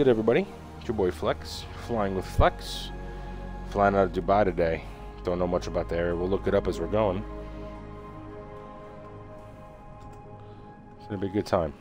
good, everybody? It's your boy Flex, flying with Flex. Flying out of Dubai today. Don't know much about the area. We'll look it up as we're going. It's gonna be a good time.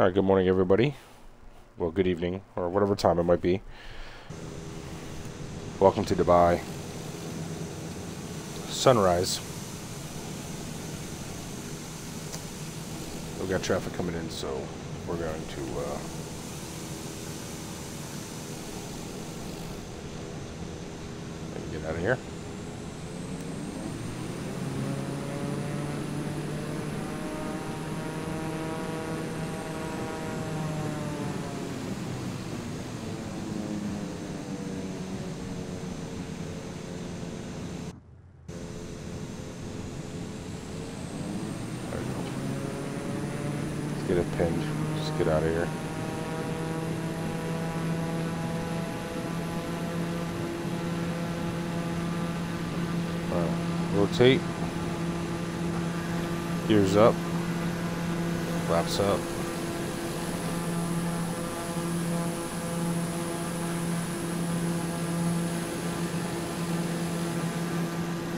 Alright, good morning, everybody. Well, good evening, or whatever time it might be. Welcome to Dubai. Sunrise. We've got traffic coming in, so we're going to, uh, get out of here. There we go. Let's get it pinned. Just get out of here. Uh, rotate. Gears up. Flaps up.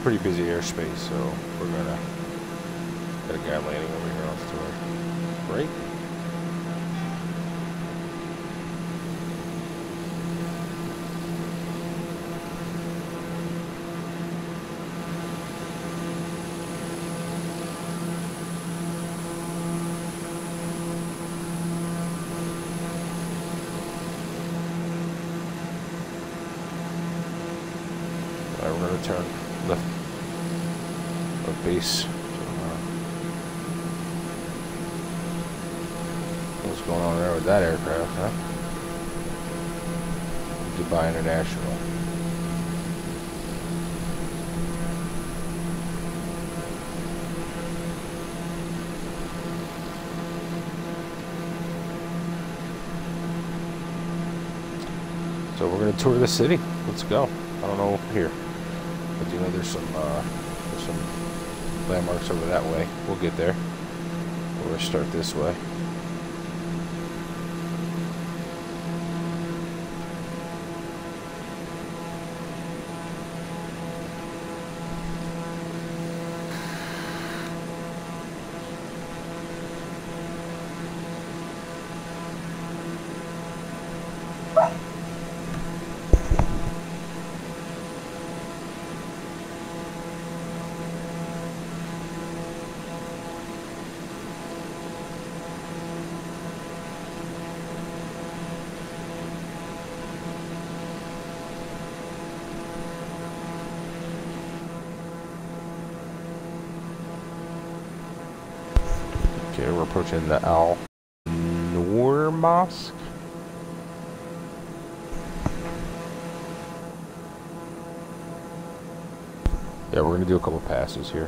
Pretty busy airspace, so we're gonna Got a guy landing over here off to our right. All right, we're gonna turn left of base. What's going on there with that aircraft, huh? Dubai International. So we're gonna tour the city. Let's go. I don't know here, know there's some uh, there's some landmarks over that way. We'll get there. Gonna start this way. Okay, the Al Noor Mosque. Yeah, we're gonna do a couple passes here.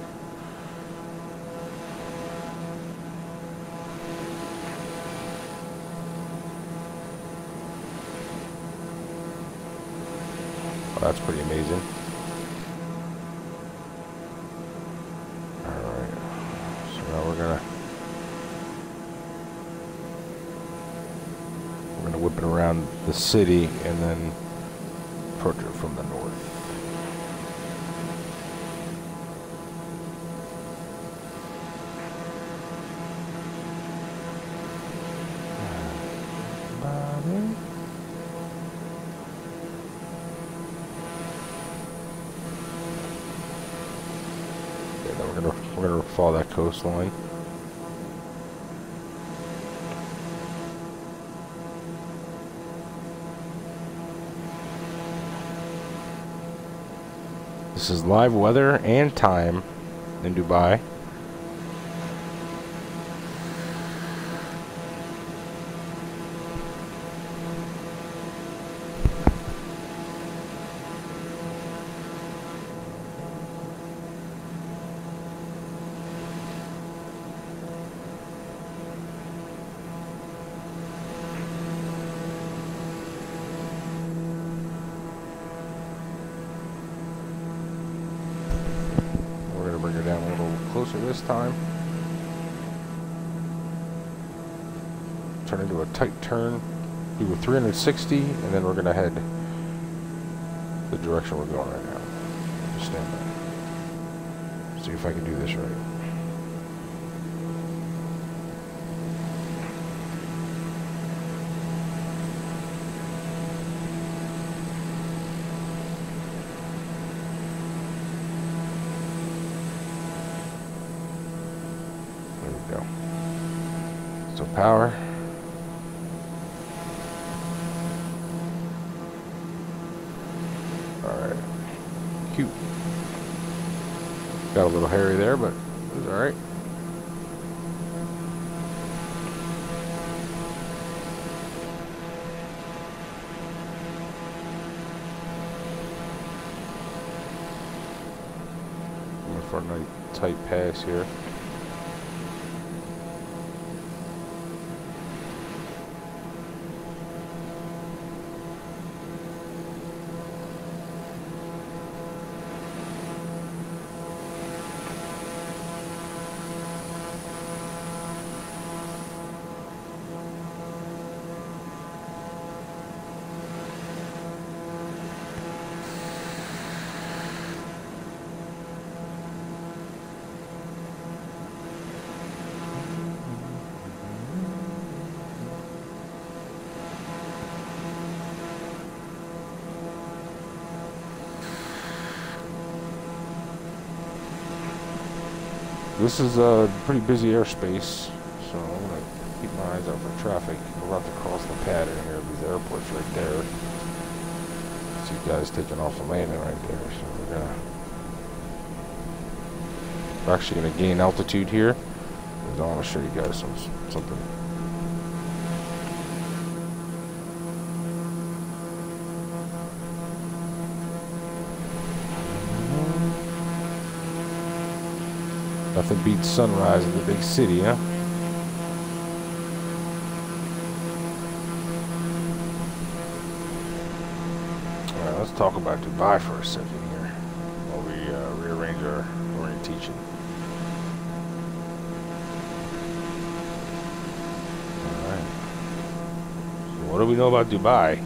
That's pretty amazing. Alright. So now we're gonna We're gonna whip it around the city and then approach it from the north. And then we're gonna we're gonna follow that coastline. This is live weather and time in Dubai. We're gonna bring her down a little closer this time. Turn into a tight turn. Do a 360, and then we're gonna head the direction we're going right now. Just stand. See if I can do this right. There we go. So power. Alright. Cute. Got a little hairy there, but it was alright. Going for a nice tight pass here. This is a pretty busy airspace, so I'm gonna keep my eyes out for traffic. We're about to cross the pattern here. These airports right there. See guys taking off and landing right there. So we're gonna we're actually gonna gain altitude here. I want to show you guys some something. Nothing beats sunrise in the big city, huh? Alright, let's talk about Dubai for a second here while we uh, rearrange our orientation. Alright. So what do we know about Dubai?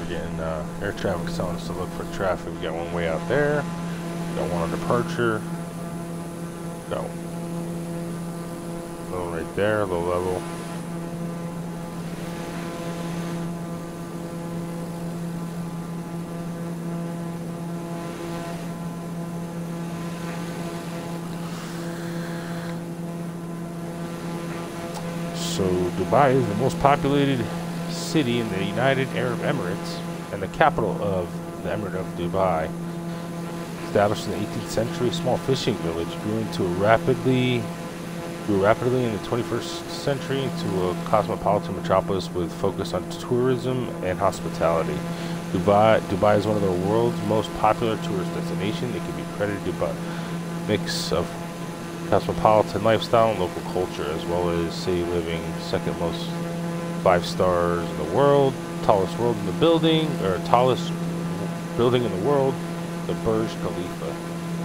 We're getting uh, air traffic telling us to look for traffic. We got one way out there. Got one on departure. Go. Little right there, low level. So Dubai is the most populated city in the United Arab Emirates the capital of the Emirate of Dubai. Established in the 18th century, small fishing village grew into a rapidly grew rapidly in the 21st century into a cosmopolitan metropolis with focus on tourism and hospitality. Dubai, Dubai is one of the world's most popular tourist destinations. It can be credited by a mix of cosmopolitan lifestyle and local culture, as well as city living, second most five stars in the world, tallest world in the building, or tallest building in the world, the Burj Khalifa,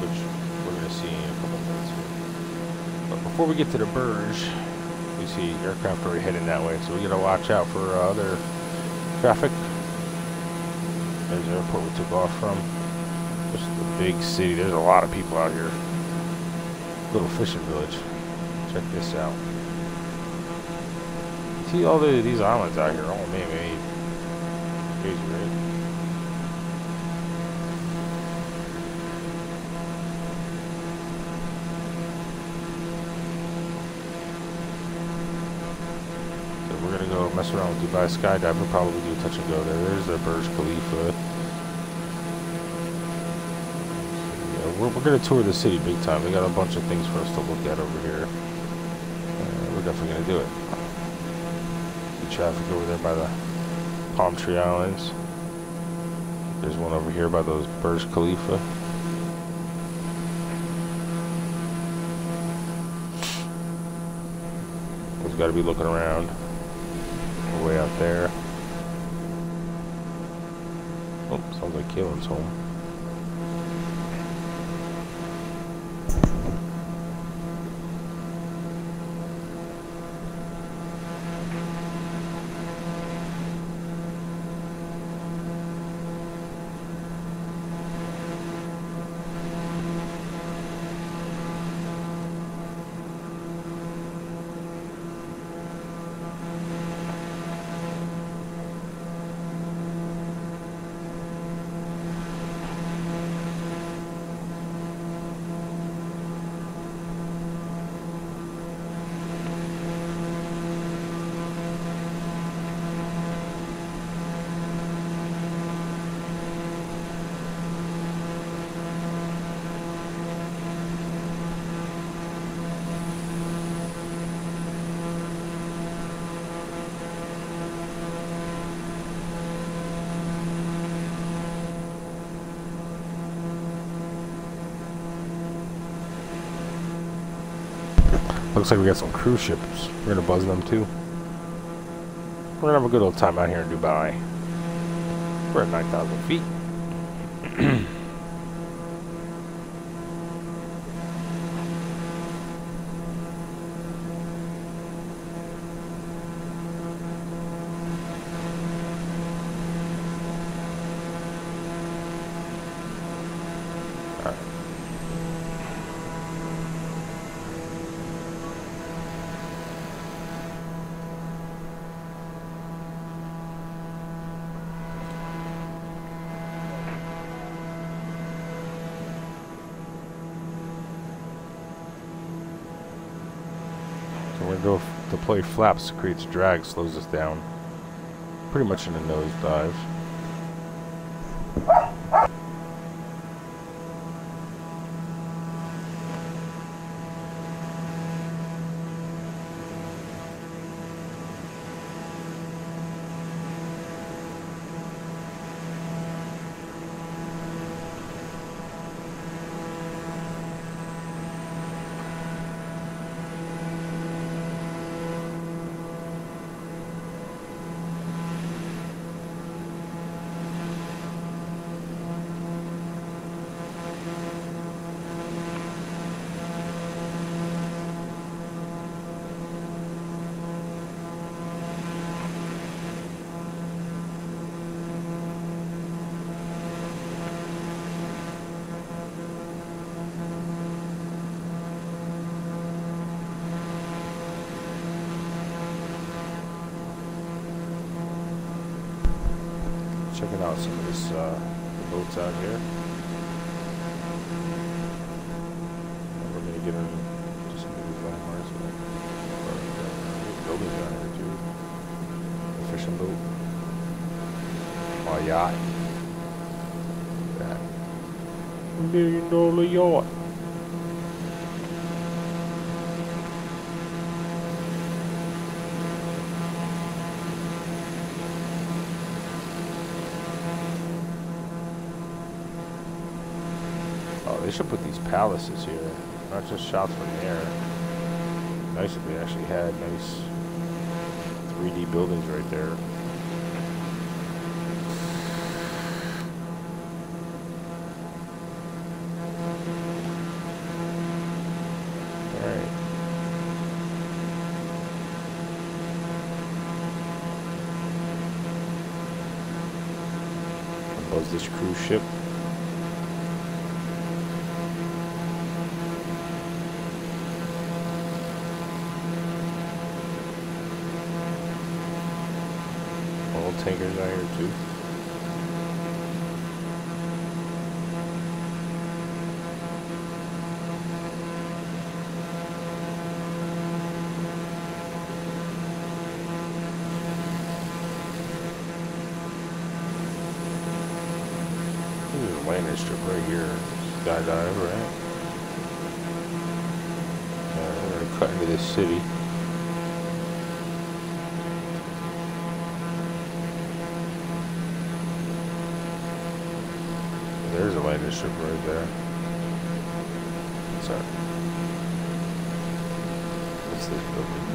which we're going to see in a couple minutes here. But before we get to the Burj, we see aircraft already heading that way, so we got to watch out for uh, other traffic. There's the airport we took off from. This is a big city. There's a lot of people out here. Little fishing village. Check this out. See all the, these islands out here, all man-made. Crazy, right? We're gonna go mess around with Dubai Skydive. We'll probably do a touch and go there. There's the Burj Khalifa. Yeah, we're, we're gonna tour the city big time. We got a bunch of things for us to look at over here. Uh, we're definitely gonna do it. The traffic over there by the Palm Tree Islands. There's one over here by those Burj Khalifa. We've got to be looking around. We're way out there. Oh, sounds like Kalen's home. Looks like we got some cruise ships. We're gonna buzz them too. We're gonna have a good old time out here in Dubai. We're at 9,000 feet. So we're gonna go deploy flaps, creates drag, slows us down. Pretty much in a nosedive. Checking out some of this uh, the boats out here. We're gonna get into some of these landmarks. But, uh, buildings down here too. A fishing boat. Oh, yacht. That million dollar yacht. Oh, they should put these palaces here, not just shots from the air. Nice if they actually had nice 3D buildings right there. This cruise ship. Oil tankers out here too. landing strip right here. Skydive, right? Uh, we're gonna cut into this city. There's a landing strip right there. Sorry. What's this building?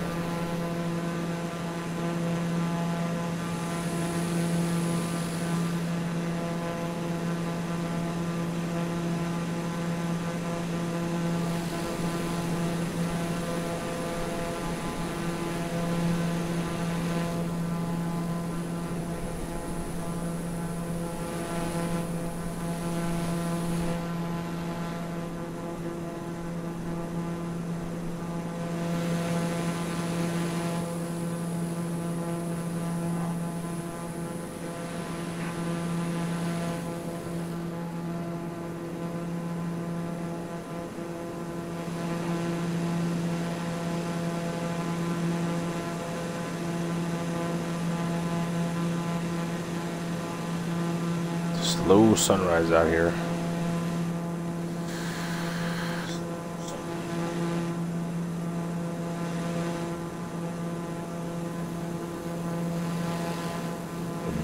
Slow sunrise out here.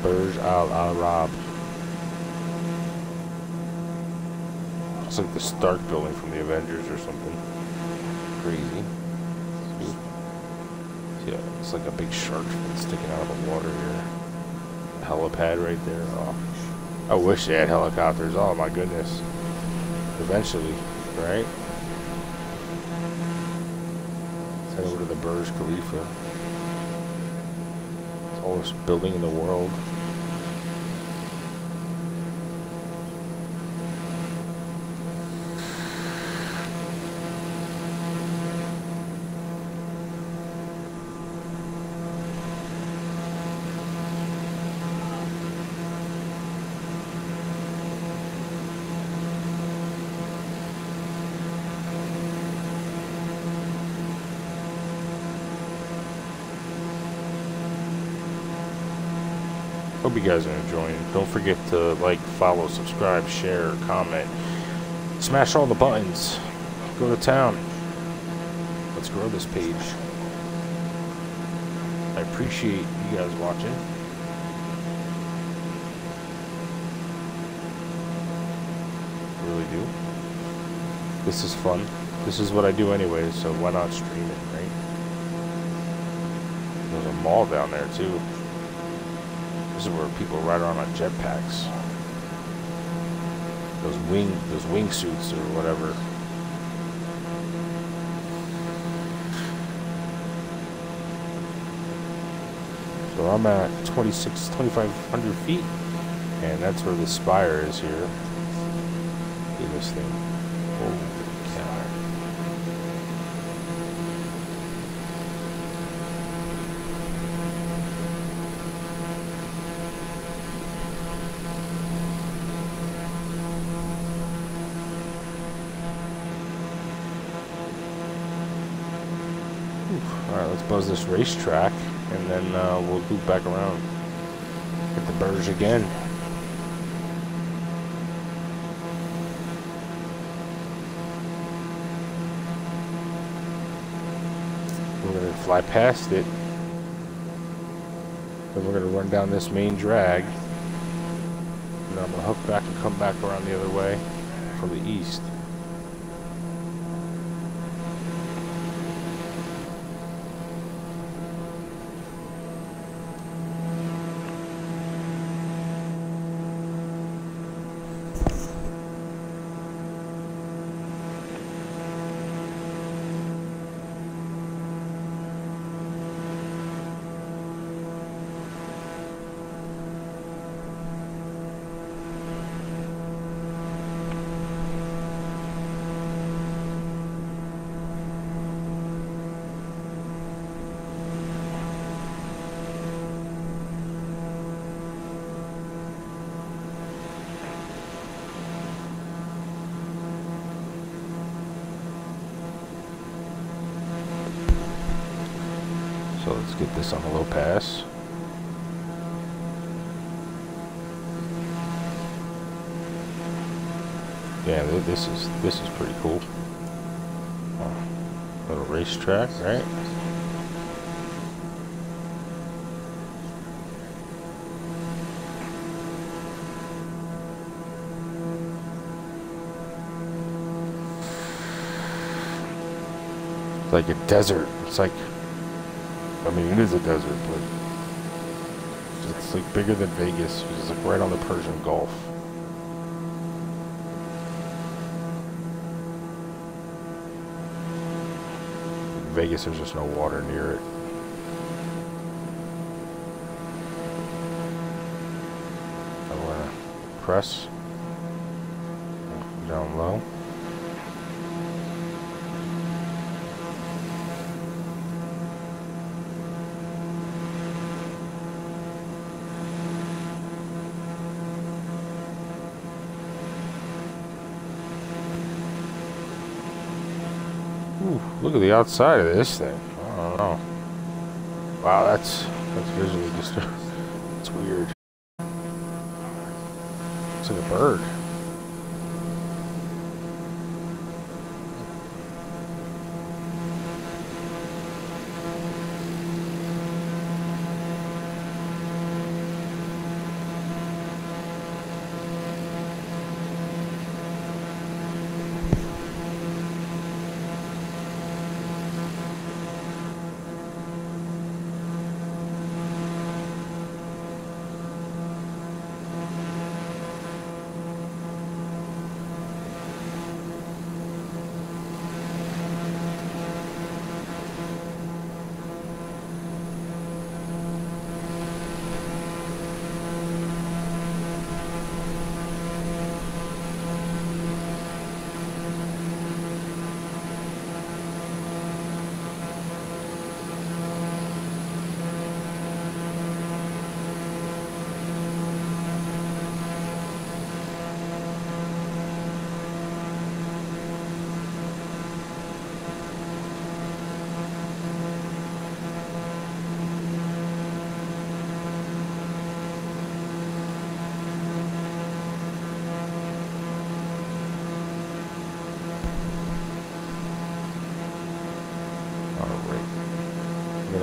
Burj Al Arab. It's like the Stark building from the Avengers or something. Crazy. Yeah, it's like a big shark sticking out of the water here. Helipad right there. Oh. I wish they had helicopters. Oh my goodness. Eventually, right? Let's head over to the Burj Khalifa. It's oldest building in the world. Hope you guys are enjoying. Don't forget to like, follow, subscribe, share, comment. Smash all the buttons. Go to town. Let's grow this page. I appreciate you guys watching. Really do. This is fun. This is what I do anyway, so why not stream it, right? There's a mall down there too. This is where people ride around on jetpacks. Those wing, those wingsuits or whatever. So I'm at 26, 2,500 feet, and that's where the spire is here. Look at this thing. Holy cow. Buzz this racetrack, and then uh, we'll loop back around. Hit the Burj again. We're going to fly past it. Then we're going to run down this main drag. And I'm going to hook back and come back around the other way from the east. So let's get this on a low pass. Yeah, this is this is pretty cool. Oh, racetrack, right? It's like a desert. It's like, I mean, it is a desert, but it's like bigger than Vegas. It's like right on the Persian Gulf. Vegas, there's just no water near it. I want to press down low. Ooh, look at the outside of this thing. I don't know. Wow, that's that's visually disturbing. It's weird. It's like a bird.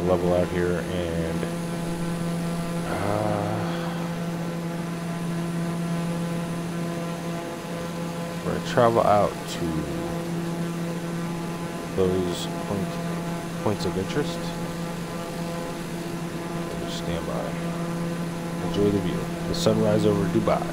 Level out here and uh, we're going to travel out to those point, points of interest. Just stand by. Enjoy the view. The sunrise over Dubai.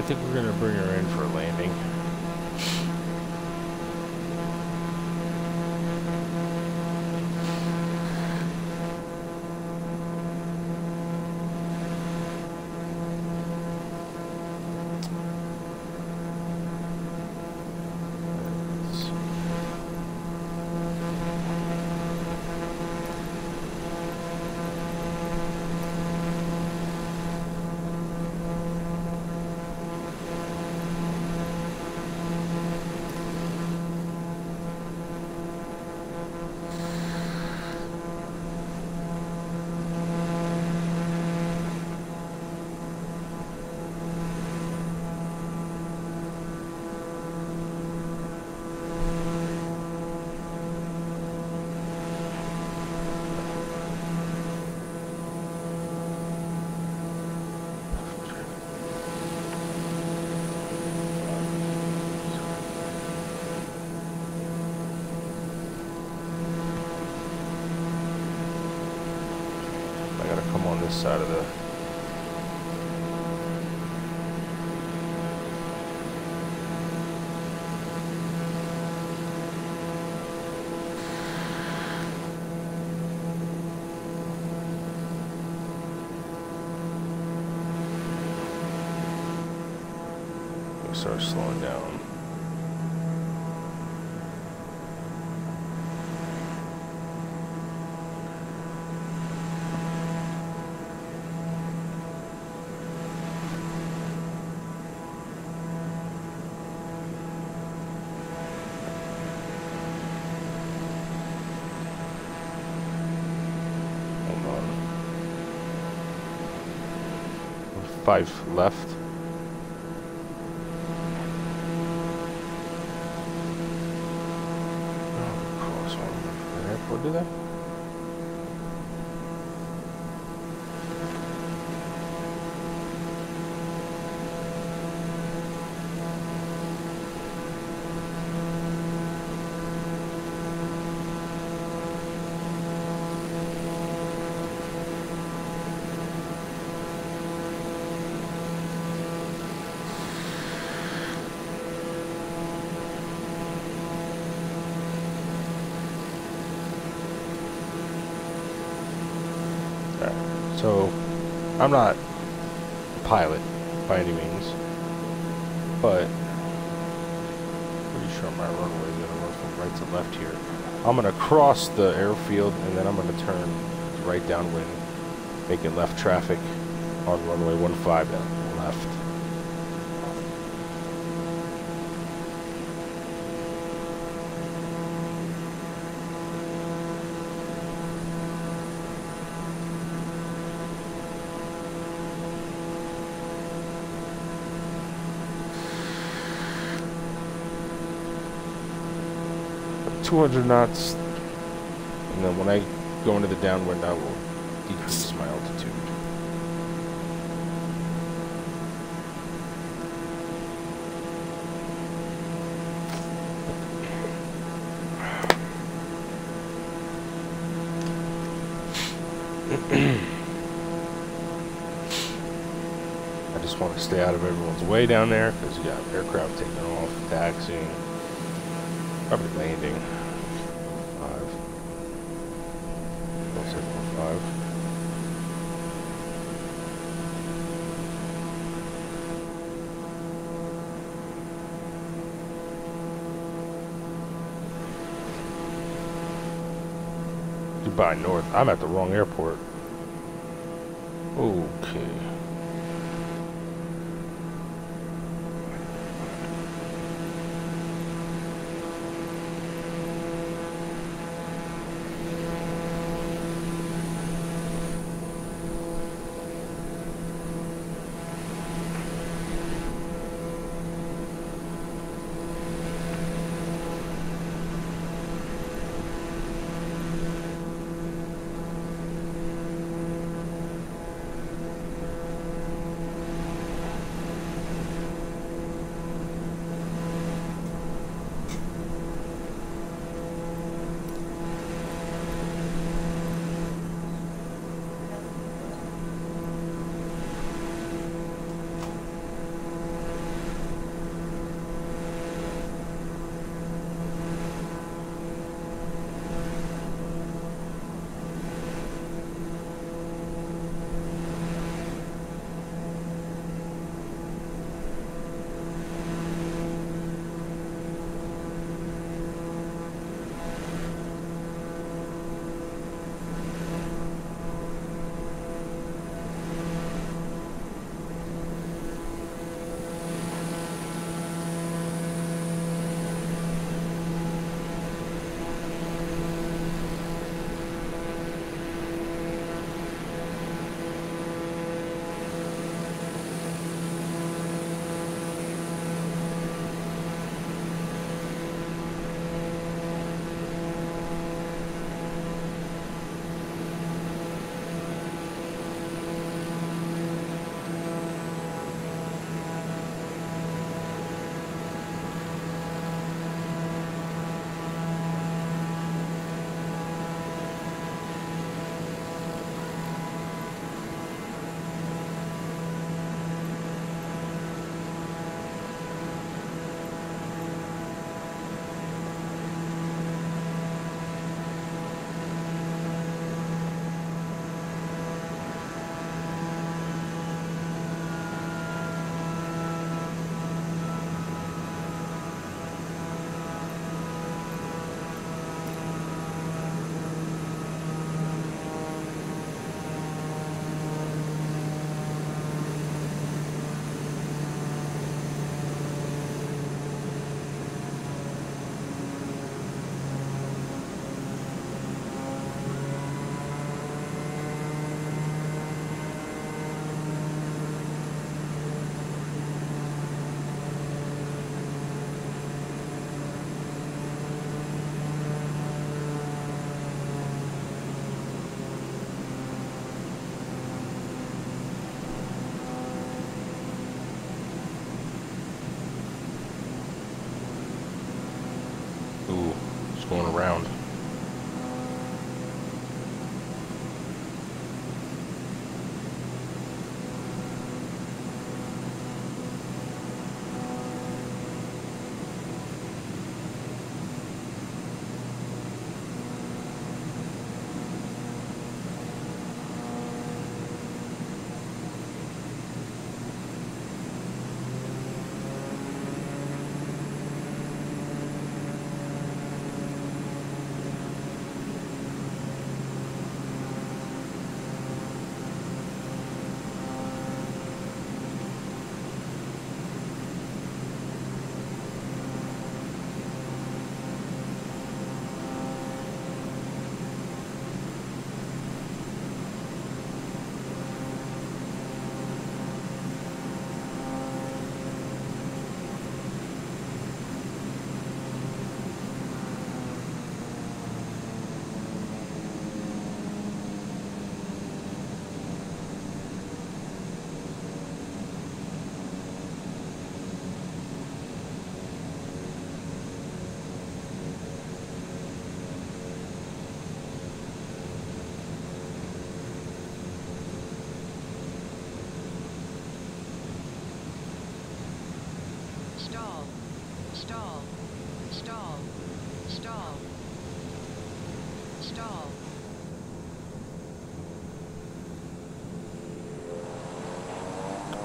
I think we're gonna bring her in for a landing. I gotta come on this side of the We start slowing down. Hold on. Five left. Oh, cross one. An airport, do they? So, I'm not a pilot by any means, but pretty sure my runway is gonna run from right to left here. I'm gonna cross the airfield and then I'm gonna turn right downwind, making left traffic on runway 15 and uh, left. Two hundred knots, and then when I go into the downwind, I will decrease my altitude. I just want to stay out of everyone's way down there because you got aircraft taking off, taxiing, probably landing. Five. Don't say more five. Dubai North. I'm at the wrong airport. Okay.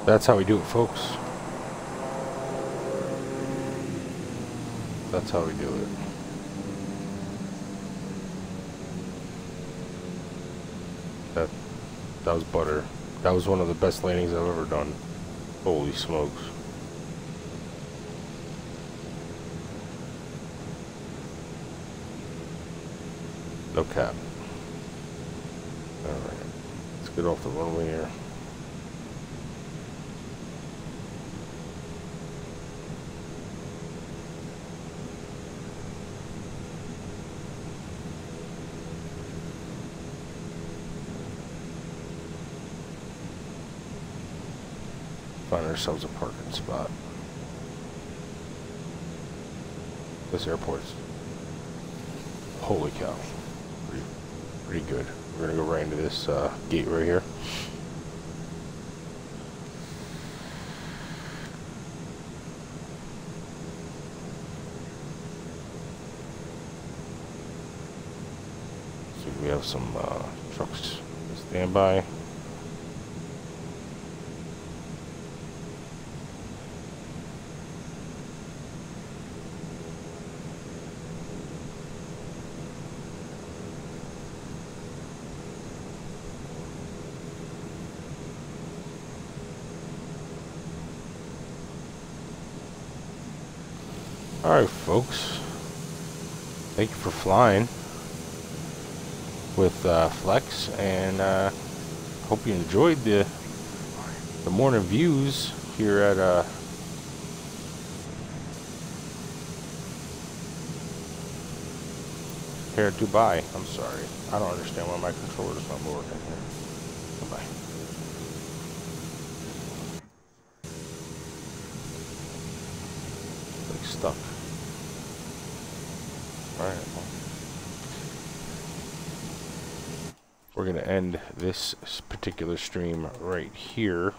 That's how we do it, folks. That's how we do it. That that was butter. That was one of the best landings I've ever done. Holy smokes. No cap. Alright. Let's get off the runway here. Find ourselves a parking spot. This airport's holy cow. Pretty, pretty good. We're gonna go right into this uh, gate right here. So we have some uh, trucks stand by. Alright, folks. Thank you for flying with uh, Flex, and uh, hope you enjoyed the the morning views here at uh, here at Dubai. I'm sorry, I don't understand why my controller's not working here. Goodbye. Like stuck. Alright. Well. We're going to end this particular stream right here.